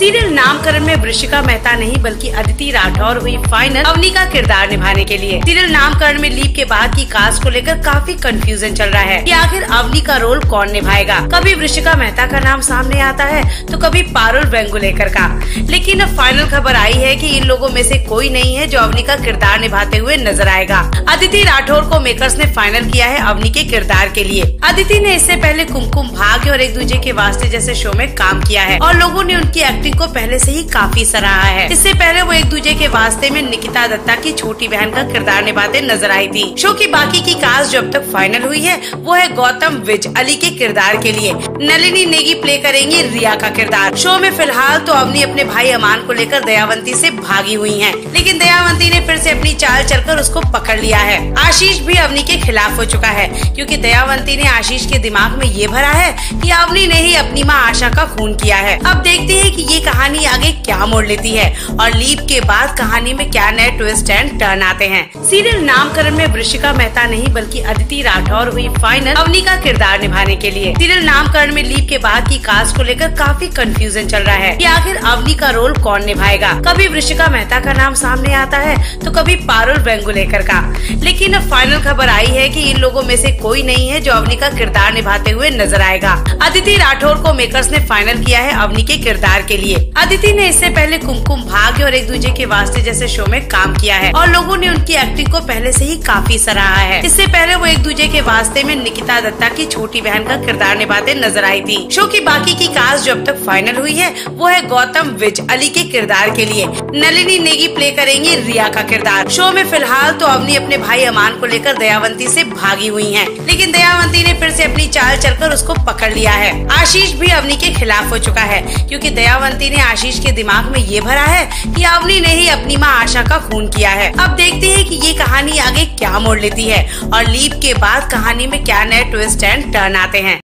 Serial नामकरण में वृशिका मेहता नहीं, बल्कि अदिति राठौर हुई फाइनल अवनी का किरदार निभाने के लिए। सीरियल नामकरण में लीप के बाद की कास्ट को लेकर काफ़ी कंफ्यूजन चल रहा है कि आखिर अवनी का रोल कौन निभाएगा? कभी वृशिका मेहता का नाम सामने आता है तो कभी पारुल वेंगुलेकर का। लेकिन अब फाइनल खबर आई है की इन लोगों में से कोई नहीं है जो अवनी का किरदार निभाते हुए नज़र आएगा। अदिति राठौर को मेकर्स ने फाइनल किया है अवनी के किरदार के लिए। अदिति ने इससे पहले कुमकुम भाग्य और एक दूजे के वास्ते जैसे शो में काम किया है, और लोगों ने उनकी एक्टिंग को पहले से ही काफ़ी सराहा है। इससे पहले वो एक के वास्ते में निकिता दत्ता की छोटी बहन का किरदार निभाते नज़र आई थी। शो की बाकी की कास्ट जो अब तक फाइनल हुई है, वो है गौतम विज अली के किरदार के लिए। नलिनी नेगी प्ले करेंगी रिया का किरदार। शो में फ़िलहाल तो अवनी अपने भाई अमान को लेकर दयावंती से भागी हुई है, लेकिन दयावंती ने फिर से अपनी चाल चलकर उसको पकड़ लिया है। आशीष भी अवनी के खिलाफ हो चुका है, क्योंकि दयावंती ने आशीष के दिमाग में ये भरा है कि अवनी ने ही अपनी माँ आशा का खून किया है। अब देखते हैं कि ये कहानी आगे क्या मोड़ लेती है, और लीप के बाद कहानी में क्या नए ट्विस्ट एंड टर्न आते हैं। सीरियल नामकरण में वृशिका मेहता नहीं, बल्कि अदिति राठौर हुई फाइनल अवनी का किरदार निभाने के लिए। सीरियल नामकरण में लीप के बाद की कास्ट को लेकर काफ़ी कंफ्यूजन चल रहा है कि आखिर अवनी का रोल कौन निभाएगा? कभी वृशिका मेहता का नाम सामने आता है तो कभी पारुल बेंगुलेकर का। लेकिन अब खबर आई है कि इन लोगों में से कोई नहीं है जो अवनी का किरदार निभाते हुए नज़र आएगा। अदिति राठौर को मेकर्स ने फाइनल किया है अवनी के किरदार के लिए। अदिति ने इससे पहले कुमकुम भाग्य और एक दूसरे के वास्ते जैसे शो में काम किया है और लोगों ने उनकी एक्टिंग को पहले से ही काफ़ी सराहा है। इससे पहले वो एक दूसरे के वास्ते में निकिता दत्ता की छोटी बहन का किरदार निभाते नज़र आई थी। शो की बाकी की कास्ट जो अब तक फाइनल हुई है, वो है गौतम विज अली के किरदार के लिए। नलिनी नेगी प्ले करेंगी रिया का किरदार। शो में फ़िलहाल तो अवनी अपने भाई अमान को लेकर दयावंती से भागी हुई हैं। लेकिन दयावंती ने फिर से अपनी चाल चलकर उसको पकड़ लिया है। आशीष भी अवनी के खिलाफ हो चुका है, क्योंकि दयावंती ने आशीष के दिमाग में ये भरा है कि अवनी ने ही अपनी माँ आशा का खून किया है। अब देखते हैं कि ये कहानी आगे क्या मोड़ लेती है, और लीप के बाद कहानी में क्या नए ट्विस्ट एंड टर्न आते हैं।